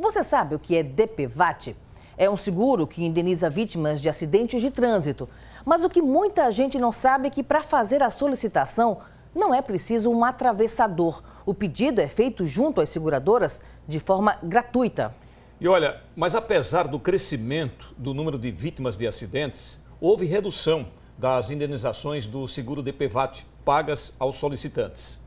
Você sabe o que é DPVAT? É um seguro que indeniza vítimas de acidentes de trânsito. Mas o que muita gente não sabe é que para fazer a solicitação não é preciso um atravessador. O pedido é feito junto às seguradoras de forma gratuita. E olha, mas apesar do crescimento do número de vítimas de acidentes, houve redução das indenizações do seguro DPVAT pagas aos solicitantes.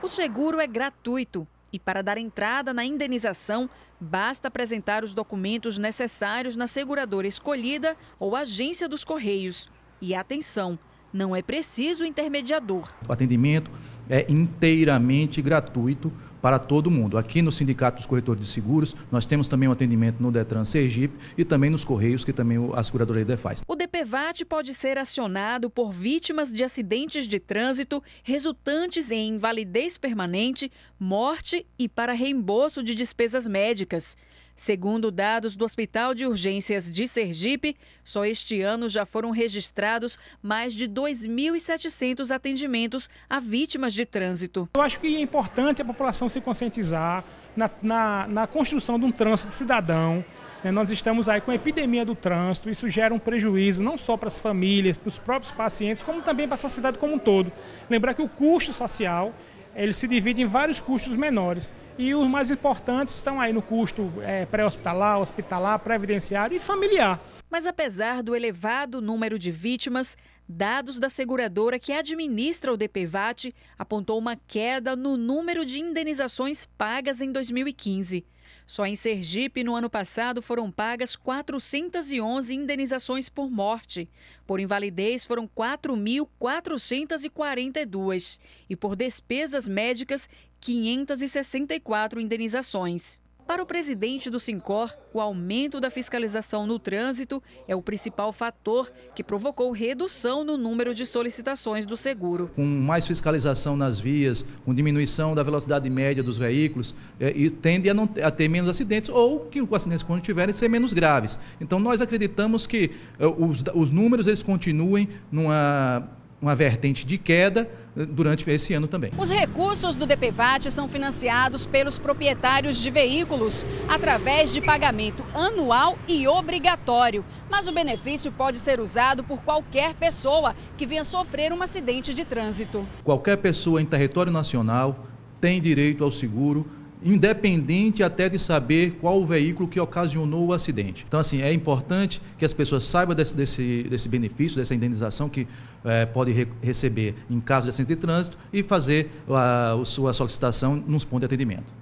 O seguro é gratuito e para dar entrada na indenização, basta apresentar os documentos necessários na seguradora escolhida ou agência dos Correios. E atenção, não é preciso intermediador. O atendimento é inteiramente gratuito para todo mundo. Aqui no Sindicato dos Corretores de Seguros, nós temos também um atendimento no Detran Sergipe e também nos Correios, que também a Seguradoria faz. O DPVAT pode ser acionado por vítimas de acidentes de trânsito resultantes em invalidez permanente, morte e para reembolso de despesas médicas. Segundo dados do Hospital de Urgências de Sergipe, só este ano já foram registrados mais de 2.700 atendimentos a vítimas de trânsito. Eu acho que é importante a população se conscientizar na, na, na construção de um trânsito cidadão. Né? Nós estamos aí com a epidemia do trânsito, isso gera um prejuízo não só para as famílias, para os próprios pacientes, como também para a sociedade como um todo. Lembrar que o custo social ele se divide em vários custos menores. E os mais importantes estão aí no custo é, pré-hospitalar, hospitalar, previdenciário e familiar. Mas apesar do elevado número de vítimas, dados da seguradora que administra o DPVAT apontou uma queda no número de indenizações pagas em 2015. Só em Sergipe, no ano passado, foram pagas 411 indenizações por morte. Por invalidez, foram 4.442. E por despesas médicas, 564 indenizações. Para o presidente do Sincor, o aumento da fiscalização no trânsito é o principal fator que provocou redução no número de solicitações do seguro. Com mais fiscalização nas vias, com diminuição da velocidade média dos veículos, é, e tende a, não, a, ter menos acidentes ou que os acidentes quando tiverem ser menos graves. Então nós acreditamos que é, os, os números eles continuem numa uma vertente de queda eh, durante esse ano também. Os recursos do DPVAT são financiados pelos proprietários de veículos através de pagamento anual e obrigatório. Mas o benefício pode ser usado por qualquer pessoa que venha sofrer um acidente de trânsito. Qualquer pessoa em território nacional tem direito ao seguro independente até de saber qual o veículo que ocasionou o acidente. Então, assim, é importante que as pessoas saibam desse, desse, desse benefício, dessa indenização que é, pode re receber em caso de acidente de trânsito e fazer a, a sua solicitação nos pontos de atendimento.